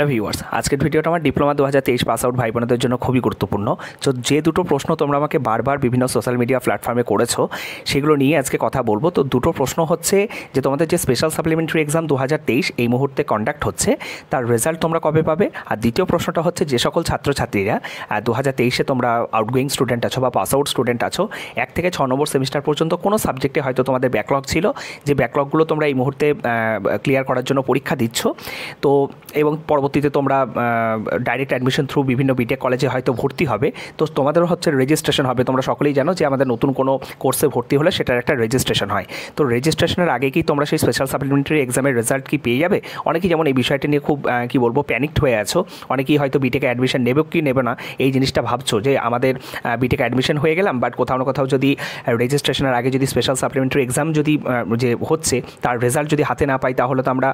Hello viewers, আজকের ভিডিওটা আমার ডিপ্লোমা দু হাজার তেইশ পাস আউট ভাই বোনদের জন্য খুবই গুরুত্বপূর্ণ। তো যে দুটো প্রশ্ন তোমরা আমাকে বারবার বিভিন্ন সোশ্যাল মিডিয়া প্ল্যাটফর্মে করেছ, সেগুলো নিয়ে আজকে কথা বলব। তো দুটো প্রশ্ন হচ্ছে যে তোমাদের যে স্পেশাল সাপ্লিমেন্টারি এক্সাম দু হাজার তেইশ এই মুহূর্তে কন্ডাক্ট হচ্ছে, তার রেজাল্ট তোমরা কবে পাবে? আর দ্বিতীয় প্রশ্নটা হচ্ছে যে সকল ছাত্রছাত্রীরা দু হাজার তেইশে তোমরা আউটগোয়িং স্টুডেন্ট আছো বা পাস আউট স্টুডেন্ট আছো, এক থেকে ছ নম্বর সেমিস্টার পর্যন্ত কোনো সাবজেক্টে হয়তো তোমাদের ব্যাকলগ ছিল, যে ব্যাকলগগুলো তোমরা এই মুহূর্তে ক্লিয়ার করার জন্য পরীক্ষা দিচ্ছ। তো এবং পরবর্তীতে তোমরা ডাইরেক্ট অ্যাডমিশন থ্রু বিভিন্ন বিটেক কলেজে হয়তো ভর্তি হবে। তো তোমাদেরও হচ্ছে রেজিস্ট্রেশন হবে। তোমরা সকলেই জানো যে আমাদের নতুন কোনো কোর্সে ভর্তি হলে সেটার একটা রেজিস্ট্রেশন হয়। তো রেজিস্ট্রেশনের আগে কি তোমরা সেই স্পেশাল সাপ্লিমেন্টারি এক্সামের রেজাল্ট কি পেয়ে যাবে? অনেকেই যেমন এই বিষয়টা নিয়ে খুব কি বলব প্যানিকড হয়ে আছো। অনেকেই হয়তো বিটেকে অ্যাডমিশন নেবে কি নেবে না, এই জিনিসটা ভাবছ যে আমাদের বিটেকে অ্যাডমিশন হয়ে গেলাম বাট কোথাও না কোথাও যদি রেজিস্ট্রেশনের আগে যদি স্পেশাল সাপ্লিমেন্টারি এক্সাম যদি যে হচ্ছে, তার রেজাল্ট যদি হাতে না পাই, তাহলে তো আমরা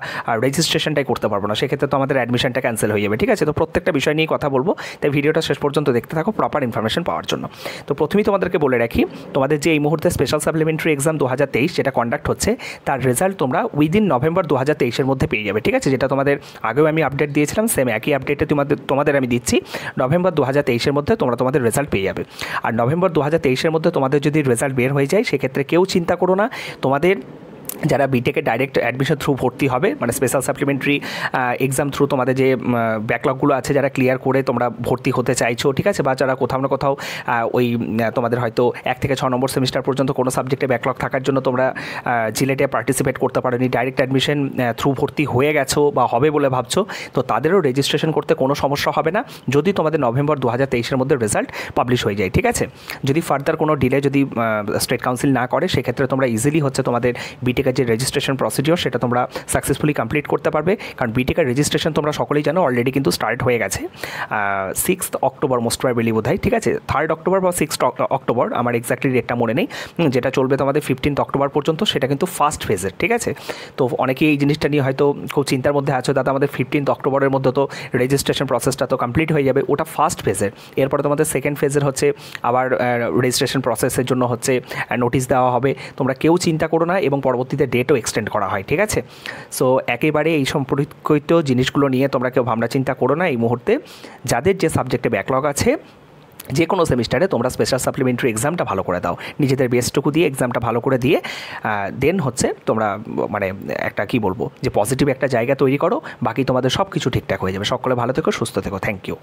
রেজিস্ট্রেশনটাই করতে পারব না। সেক্ষেত্রে তো আমাদের অ্যাডমিশনটা ক্যান্সেল হয়ে যাবে, ঠিক আছে? তো প্রত্যেকটা বিষয় নিয়ে কথা বলব। তাই ভিডিওটা শেষ পর্যন্ত দেখতে থাকো প্রপার ইনফরমেশন পাওয়ার জন্য। তো প্রথমেই তোমাদেরকে বলে রাখি, তোমাদের যে এই মুহূর্তে স্পেশাল সাপ্লিমেন্টারি এক্সাম দু হাজার তেইশ যেটা কন্ডাক্ট হচ্ছে, তার রেজাল্ট তোমরা উইদিন নভেম্বর দু হাজার তেইশের মধ্যে পেয়ে যাবে, ঠিক আছে? যেটা তোমাদের আগেও আমি আপডেট দিয়েছিলাম সেম একই আপডেটে তোমাদের তোমাদের আমি দিচ্ছি। নভেম্বর দু হাজার তেইশের মধ্যে তোমরা তোমাদের রেজাল্ট পেয়ে যাবে। আর নভেম্বর দু হাজার তেইশের মধ্যে তোমাদের যদি রেজাল্ট বের হয়ে যায়, সেক্ষেত্রে কেউ চিন্তা করো না, তোমাদের যারা বিটেকে ডাইরেক্ট অ্যাডমিশন থ্রু ভর্তি হবে মানে স্পেশাল সাপ্লিমেন্টারি এক্সাম থ্রু তোমাদের যে ব্যাকলগগুলো আছে যারা ক্লিয়ার করে তোমরা ভর্তি হতে চাইছো, ঠিক আছে? বা যারা কোথাও না কোথাও ওই তোমাদের হয়তো এক থেকে ছ নম্বর সেমিস্টার পর্যন্ত কোনো সাবজেক্টে ব্যাকলগ থাকার জন্য তোমরা জিলেটে পার্টিসিপেট করতে পারোনি। ডাইরেক্ট অ্যাডমিশন থ্রু ভর্তি হয়ে গেছো বা হবে বলে ভাবছ, তো তাদেরও রেজিস্ট্রেশন করতে কোনো সমস্যা হবে না, যদি তোমাদের নভেম্বর দু হাজার তেইশের মধ্যে রেজাল্ট পাবলিশ হয়ে যায়, ঠিক আছে? যদি ফার্দার কোনো ডিলে যদি স্টেট কাউন্সিল না করে, সেক্ষেত্রে তোমরা ইজিলি হচ্ছে তোমাদের বিটেক যে রেজিস্ট্রেশন প্রসিডিওর সেটা তোমরা সাকসেসফুলি কমপ্লিট করতে পারবে। কারণ বিটেকের রেজিস্ট্রেশন তোমরা সকলেই জানো অলরেডি কিন্তু স্টার্ট হয়ে গেছে। সিক্সথ অক্টোবর মোস্ট প্রবাবলি বোধ হয় ঠিক আছে? থার্ড অক্টোবর বা সিক্সথ অক্টোবর আমার এক্স্যাক্টলি ডেটটা মনে নেই। যেটা চলবে তোমাদের ফিফটিন্থ অক্টোবর পর্যন্ত, সেটা কিন্তু ফার্স্ট ফেজের ঠিক আছে? তো অনেকেই এই জিনিসটা নিয়ে হয়তো খুব চিন্তার মধ্যে আছো দাদা আমাদের ফিফটিন্থ অক্টোবরের মধ্যে তো রেজিস্ট্রেশন প্রসেসটা তো কমপ্লিট হয়ে যাবে, ওটা ফার্স্ট ফেজের এরপরে তোমাদের সেকেন্ড ফেজের হচ্ছে আবার রেজিস্ট্রেশন প্রসেসের জন্য হচ্ছে নোটিশ দেওয়া হবে। তোমরা কেউ চিন্তা করো না, এবং পরবর্তীতে ডেটও এক্সটেন্ড করা হয়, ঠিক আছে? সো একেবারে এই সম্পর্কিত জিনিসগুলো নিয়ে তোমরা কেউ ভাবনা চিন্তা করো না এই মুহূর্তে। যাদের যে সাবজেক্টে ব্যাকলগ আছে যে কোনো সেমিস্টারে তোমরা স্পেশাল সাপ্লিমেন্টারি এক্সামটা ভালো করে দাও। নিজেদের বেস্টটুকু দিয়ে এক্সামটা ভালো করে দিয়ে দেন হচ্ছে তোমরা মানে একটা কি বলব, যে পজিটিভ একটা জায়গা তৈরি করো, বাকি তোমাদের সব কিছু ঠিকঠাক হয়ে যাবে। সকলে ভালো থেকো, সুস্থ থেকো। Thank you